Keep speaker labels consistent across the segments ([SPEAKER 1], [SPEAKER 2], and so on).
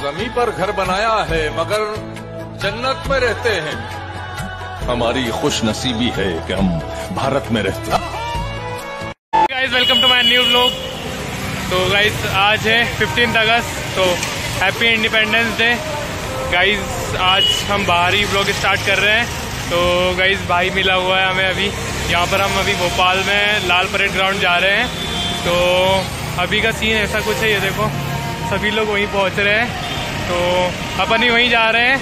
[SPEAKER 1] जमी पर घर बनाया है मगर जन्नत में रहते हैं। हमारी खुश नसीबी है कि हम भारत में रहते हैं।
[SPEAKER 2] Guys welcome to my new blog तो गाइस आज है 15 अगस्त तो हैप्पी इंडिपेंडेंस डे गाइस आज हम बाहरी ब्लॉग स्टार्ट कर रहे हैं। तो गाइस भाई मिला हुआ है हमें अभी। यहाँ पर हम अभी भोपाल में लाल परेड ग्राउंड जा रहे हैं। तो अभी का सीन ऐसा कुछ है ये देखो। सभी लोग वहीं पहुँच रहे हैं। तो अपन ही वहीं जा रहे हैं।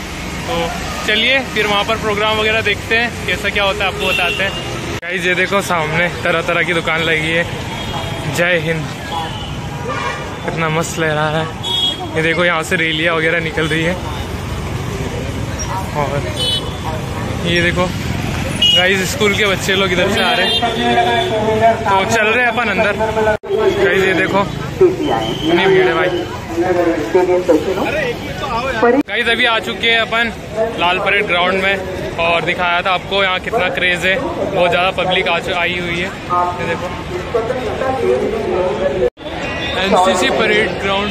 [SPEAKER 2] तो चलिए, फिर वहाँ पर प्रोग्राम वगैरह देखते हैं, कैसा क्या होता है, आपको बताते हैं। गाइस ये देखो सामने तरह तरह की दुकान लगी है। जय हिंद। कितना मस्त लग रहा है। ये देखो, यहाँ से रेलियाँ वगैरह निकल रही है। और ये देखो गाइस स्कूल के बच्चे लोग इधर से आ रहे हैं। तो चल रहे हैं अपन अंदर। गाइस ये देखो इतनी भीड़ है भाई। गाइस अभी आ चुके हैं अपन लाल परेड ग्राउंड में और दिखाया था आपको यहाँ कितना क्रेज है। बहुत ज़्यादा पब्लिक आ आई हुई है। ये देखो। एनसीसी परेड ग्राउंड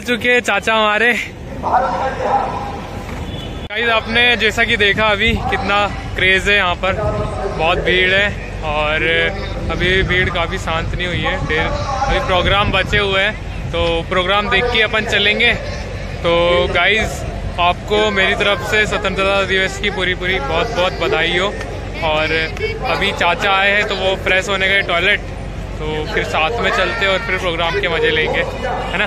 [SPEAKER 2] मिल चुके हैं चाचा हमारे। गाइस आपने जैसा कि देखा अभी कितना क्रेज है यहाँ पर। बहुत भीड़ है और अभी भीड़ काफ़ी शांत नहीं हुई है। फिर अभी प्रोग्राम बचे हुए हैं तो प्रोग्राम देख के अपन चलेंगे। तो गाइस आपको मेरी तरफ़ से स्वतंत्रता दिवस की पूरी पूरी बहुत बहुत बधाई हो। और अभी चाचा आए हैं तो वो फ्रेश होने गए टॉयलेट तो फिर साथ में चलते और फिर प्रोग्राम के मज़े लेंगे, है ना?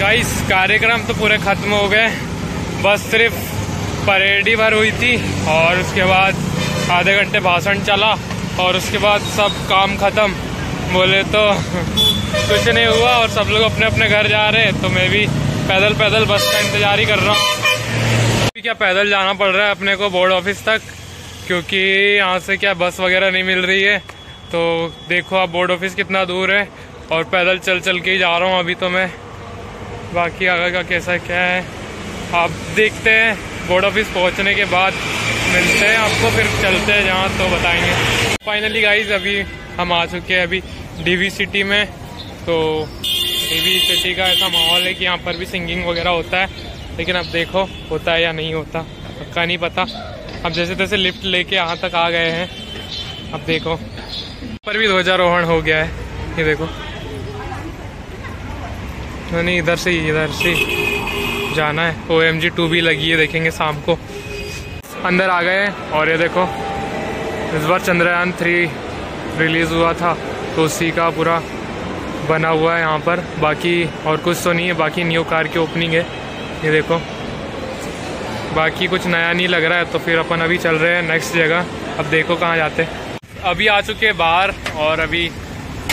[SPEAKER 2] गाइस कार्यक्रम तो पूरे खत्म हो गए। बस सिर्फ़ परेड ही भर हुई थी और उसके बाद आधे घंटे भाषण चला और उसके बाद सब काम खत्म। बोले तो कुछ नहीं हुआ और सब लोग अपने अपने घर जा रहे हैं तो मैं भी पैदल पैदल बस का इंतज़ार ही कर रहा हूँ। क्या पैदल जाना पड़ रहा है अपने को बोर्ड ऑफ़िस तक? क्योंकि यहाँ से क्या बस वगैरह नहीं मिल रही है। तो देखो आप बोर्ड ऑफ़िस कितना दूर है और पैदल चल चल के ही जा रहा हूँ अभी तो मैं। बाकी आगे का कैसा क्या है, आप देखते हैं बोर्ड ऑफ़िस पहुँचने के बाद मिलते हैं आपको, फिर चलते हैं जहाँ तो बताएँगे। फाइनली गाइज़ अभी हम आ चुके हैं अभी डीवी सिटी में तो डीवी सिटी का ऐसा माहौल है कि यहाँ पर भी सिंगिंग वगैरह होता है, लेकिन अब देखो, होता है या नहीं होता, पक्का नहीं पता। अब जैसे तैसे लिफ्ट लेके यहाँ तक आ गए हैं, अब देखो। पर भी ध्वजारोहण हो गया है, ये देखो। नहीं इधर से ही, इधर से जाना है। ओ एम जी टू भी लगी है, देखेंगे शाम को। अंदर आ गए और ये देखो, इस बार चंद्रयान थ्री रिलीज़ हुआ था तो उसी का पूरा बना हुआ है यहाँ पर। बाकी और कुछ तो नहीं है, बाकी न्यू कार की ओपनिंग है। ये देखो, बाकी कुछ नया नहीं लग रहा है तो फिर अपन अभी चल रहे हैं नेक्स्ट जगह। अब देखो कहाँ जाते अभी आ चुके हैं बाहर, और अभी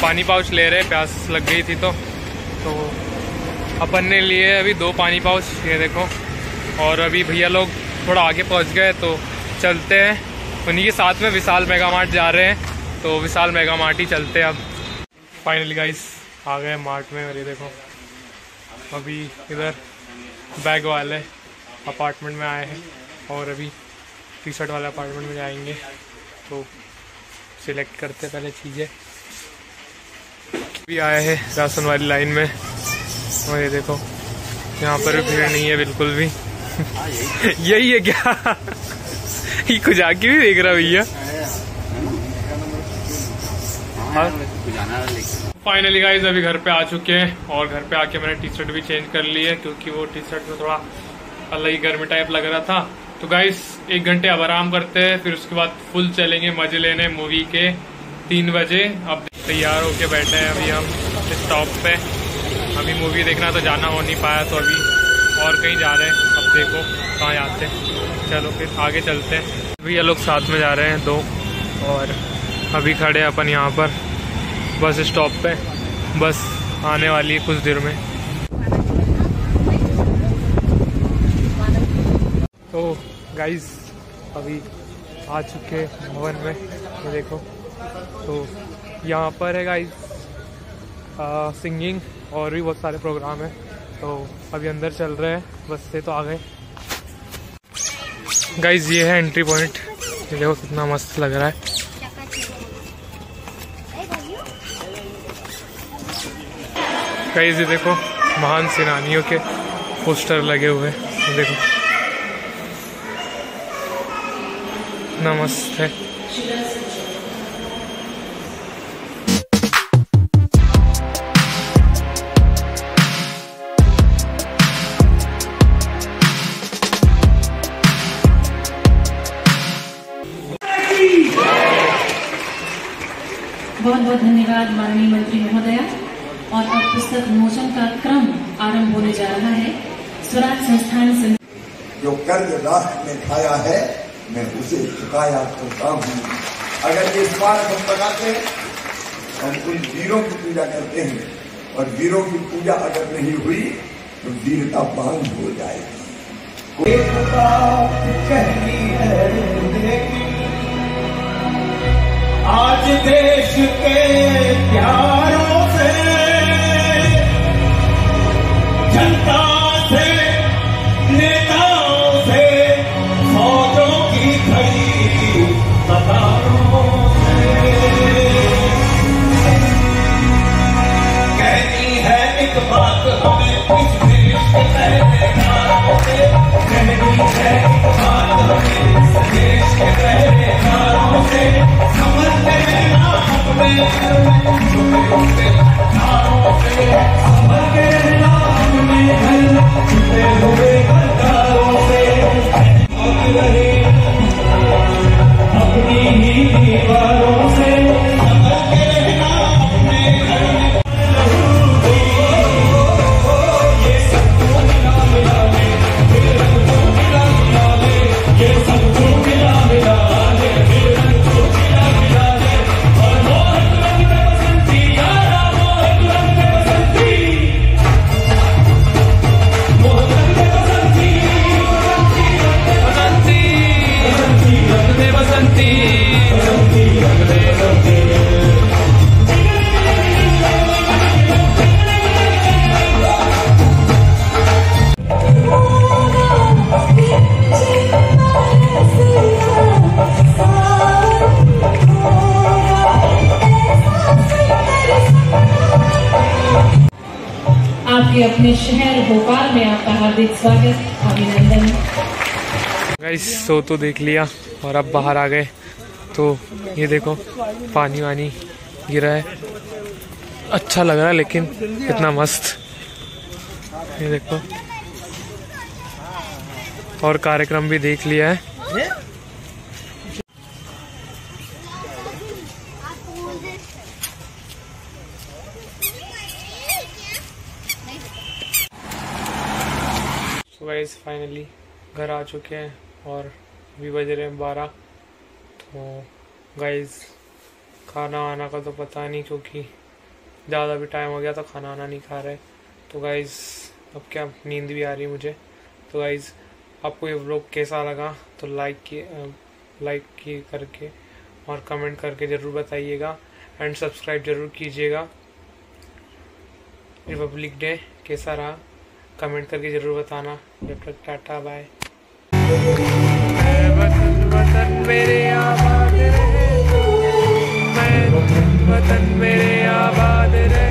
[SPEAKER 2] पानी पाउच ले रहे प्यास लग गई थी तो तो अपन ने लिए अभी दो पानी पाउच, ये देखो। और अभी भैया लोग थोड़ा आगे पहुँच गए तो चलते हैं। उन्हीं के साथ में विशाल मेगा मार्ट जा रहे हैं तो विशाल मेगा मार्ट ही चलते हैं अब। फाइनली गाइस आ गए मार्ट में, और ये देखो। अभी इधर बैग वाले अपार्टमेंट में आए हैं, और अभी टी शर्ट वाले अपार्टमेंट में जाएँगे। तो सिलेक्ट करते पहले चीज़ें। भी आए हैं राशन वाली लाइन में। और ये देखो, यहाँ पर भीड़ नहीं है बिल्कुल भी। यही है क्या? ये कुछ आके भी देख रहा भैया। फाइनली गाइज़ अभी घर पे आ चुके हैं और घर पे आके मैंने टी शर्ट भी चेंज कर ली है, क्योंकि वो टी शर्ट में थोड़ा अलग ही गर्मी टाइप लग रहा था। तो गाइस एक घंटे अब आराम करते हैं, फिर उसके बाद फुल चलेंगे मज़े लेने मूवी के तीन बजे। अब तैयार होके बैठे हैं अभी हम स्टॉप पे। अभी मूवी देखना तो जाना, हो नहीं पाया तो अभी और कहीं जा रहे हैं। अब देखो कहाँ जाते हैं। चलो फिर आगे चलते हैं। अभी ये लोग साथ में जा रहे हैं, दो। और अभी खड़े हैं अपन यहाँ पर। बस स्टॉप पे। बस आने वाली है कुछ देर में। तो गाइस अभी आ चुके हैं भवन में। ये देखो। तो यहाँ पर है गाइस सिंगिंग और भी बहुत सारे प्रोग्राम है। तो अभी अंदर चल रहे हैं, बस से तो आ गए। गाइस ये है एंट्री पॉइंट ये देखो कितना मस्त लग रहा है। कई से देखो, महान सेनानियों के पोस्टर लगे हुए देखो। नमस्त
[SPEAKER 3] मोचन का क्रम आरंभ होने जा रहा है। स्वराज संस्थान से
[SPEAKER 4] जो कर्ज राष्ट्र ने खाया है मैं उसे चुकाया करता हूँ। अगर ये बार हम बनाते हम उन वीरों की पूजा करते हैं। और वीरों की पूजा अगर नहीं हुई तो वीरता बंद हो जाएगी।
[SPEAKER 5] आज देश के प्यारों पहरेदारों से अपने
[SPEAKER 3] शहर भोपाल में आपका हार्दिक स्वागत, अभिनंदन।
[SPEAKER 2] गाइस सो तो देख लिया और अब बाहर आ गए। तो ये देखो, पानी वानी गिरा है। अच्छा लग रहा है, लेकिन इतना मस्त। ये देखो। और कार्यक्रम भी देख लिया है। फाइनली घर आ चुके हैं और अभी बज रहे हैं बारह। तो गाइस खाना आना का तो पता नहीं क्योंकि ज़्यादा भी टाइम हो गया तो खाना आना नहीं खा रहे। तो गाइस अब क्या नींद भी आ रही मुझे। तो गाइस आपको ये व्लॉग कैसा लगा तो लाइक किए लाइक किए करके और कमेंट करके ज़रूर बताइएगा। एंड सब्सक्राइब ज़रूर कीजिएगा। रिपब्लिक डे कैसा रहा? कमेंट करके ज़रूर बताना। जब तक टाटा बाय। वतन मेरे आबाद रहे।